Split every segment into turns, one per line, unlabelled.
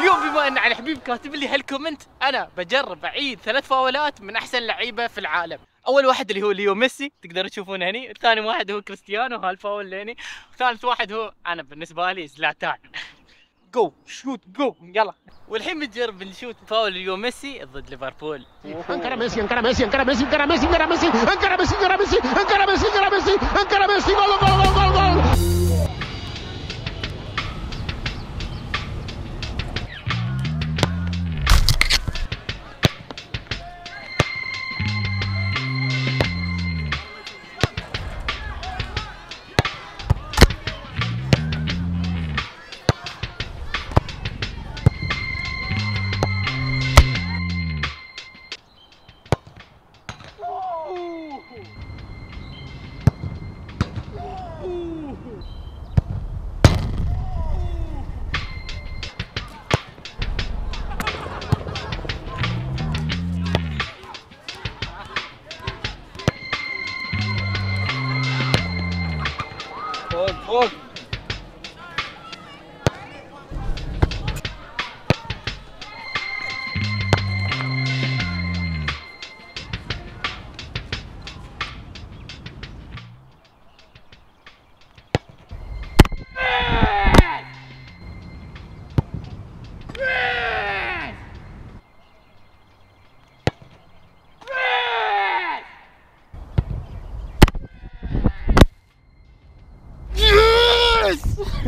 اليوم بما ان علي حبيب كاتب لي هال comment أنا بجرب اعيد ثلاث فاولات من احسن لعيبه في العالم اول واحد اللي هو ليو ميسي تقدروا تشوفونه هني الثاني واحد هو كريستيانو هالفاول اللي هني ثالث واحد هو أنا بالنسبة لي زلاتان go shoot go يلا والحين بنجرب نشوت فاول ليو ميسي ضد ليفربول
Encara Messi, encara Messi, encara Messi, encara Messi, encara Messi, encara Messi, encara Messi, encara Messi, encara Messi, encara Messi, gol, gol, gol, gol,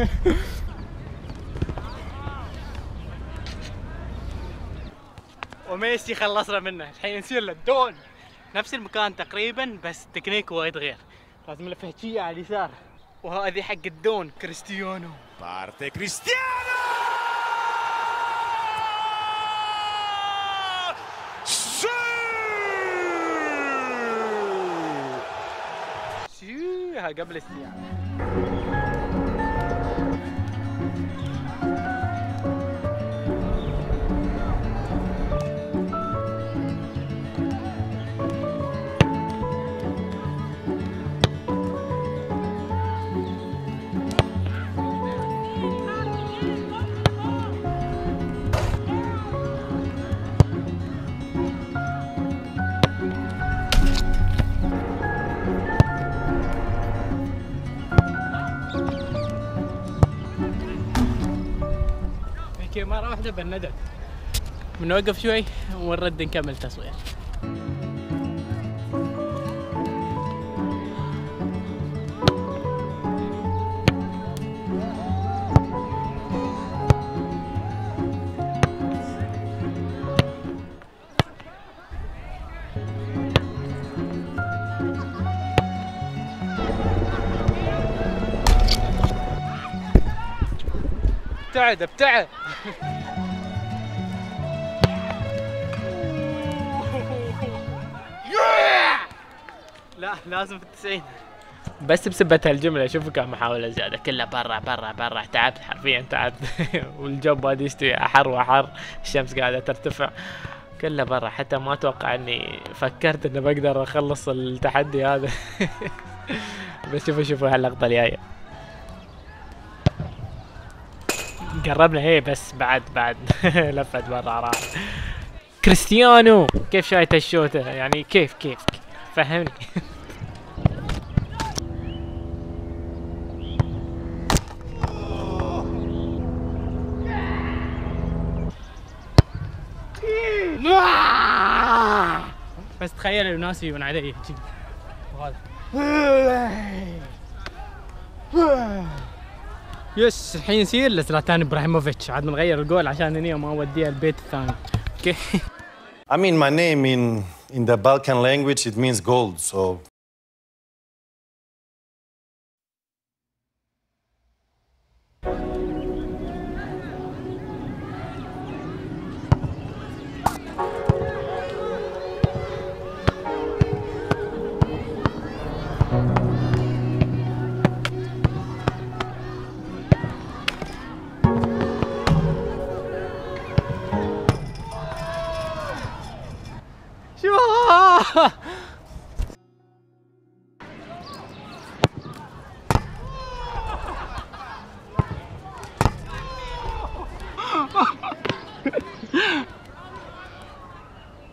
وميسي خلصنا منه. الحين نصير له دون نفس المكان تقريبا بس التكنيك وايد غير. لازم نلفه شي على اليسار. وهذه حق الدون كريستيانو! شو ها قبل الساعة مرة واحدة بندت بنوقف شوي ونرد نكمل تصوير. ابتعد ابتعد. لا لازم في التسعين. بس بسبة هالجملة شوفوا كم محاولة زيادة كلها برا برا برا. تعبت حرفيا تعبت. والجو بادي يستوي أحر وأحر. الشمس قاعدة ترتفع. كلها برا. حتى ما أتوقع إني فكرت إني بقدر أخلص التحدي هذا. بس شوفوا شوفوا هاللقطة الجاية. قربنا هي بس بعد بعد. لفت برا راح كريستيانو كيف شايت الشوطة يعني كيف كيف؟ فهمني. بس تخيل الناس يجون علي. وهذا yes الحين يصير لزلاتان إبراهيموفيتش عاد بنغير الجول عشان هني ما اوديها البيت الثاني okay
I mean, my name in, in the Balkan language, it means gold. So
Ah!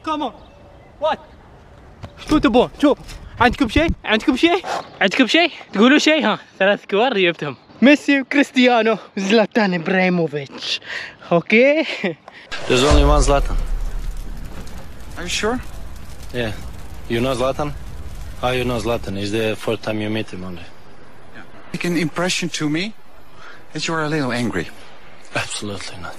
Come on. What? شو تبون؟ شوف عندكم شيء؟ عندكم شيء؟ عندكم شيء؟ تقولوا شيء ها؟ ثلاث كوار جبتهم. ميسي وكريستيانو زلاتان ابراهيموفيتش. اوكي؟
There's only one Zlatan.
Are you sure?
Yeah. You know Zlatan? How you know Zlatan? It's the fourth time you meet him only.
Make an impression to me that you are a little angry.
Absolutely not.